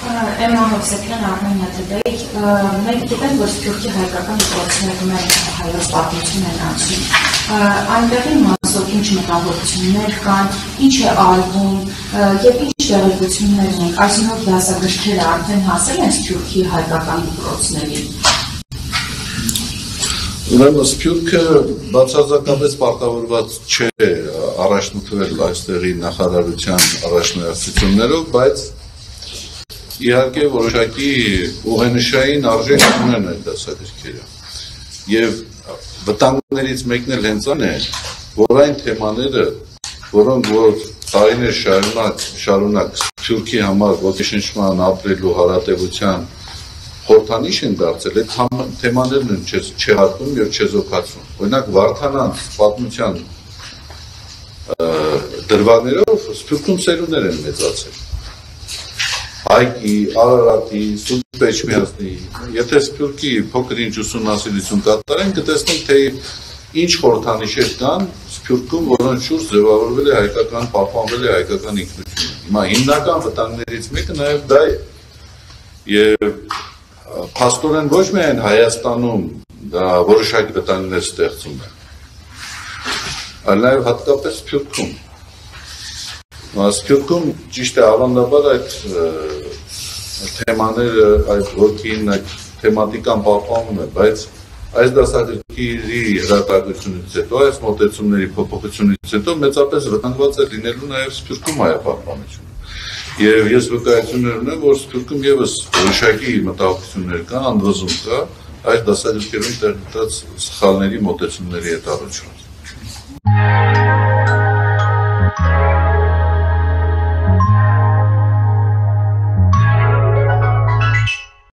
Էմմա Հովսեփյան Արմեն Նատեբեյ, մենք գիտենք, որ Սփյուռքի հայկական գործողություններում հայոց պատմություն են անցնում։ Այնտեղի մասով ինչ մտահոգություններ կան, ինչ է արվում եւ ինչ տեղեկություններ ունենք։ Այսինքն դասագրքերը արդեն հասել են Սփյուռքի հայկական դպրոցներին։ Ուրեմն Սփյուռքը բացարձակապես պարտավորված չէ առաջնորդվել այստեղի նախարարության առաջնորդություններով, բայց իհարկե որոշակի ուղենշային արժեք ունեն այդ դասագրքերը։ Եվ վտանգներից մեկն էլ հենց այն է, որ այն թեմաները, որոնք որ տարիներ շարունակ շարունակ Թուրքի համար ոգեշնչման ապրելու հարատեվության խորհրդանիշ են դարձել, այդ թեմաներն են չեղարկում եւ չեզոքացում։ Օրինակ Վարդանանց պատմության դրվագներով Սփյուռքում սերունդներ են մեծացել Հայկի, Արարատի, Սուրբ Էջմիածնի, եթե Սփյուռքի փոքր ինչ ուսումնասիրություն կատարեն, կտեսնենք, թե ինչ խորհրդանիշեր կան Սփյուռքում, որոնց շուրջ ձևավորվել է հայկական, պահպանվել է հայկական ինքնությունը։ Հիմա հիմնական վտանգներից մեկը նաև դա է։ Եվ փաստորեն ոչ միայն Հայաստանում դա որոշակի վտանգներ ստեղծում է, այլ նաև հատկապես Սփյուռքում Սփյուռքում ճիշտ է ավանդաբար այդ թեմաները, այդ ոգին, այդ թեմատիկան պահպանում է, բայց այս դասագրքի հրատարակությունից հետո, այս մոտեցումների փոփոխությունից հետո մեծապես վտանգված է լինելու նաև Սփյուռքում հայապահպանությունը։ Եվ ես վկայություններ ունեմ, որ Սփյուռքում եւս որոշակի մտահոգություններ կան, անդրազում կա այս դասագրքերում տեղի տած սխալների մոտեցումների հետ առնչված։